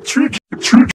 Trick, trick.